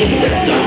Take it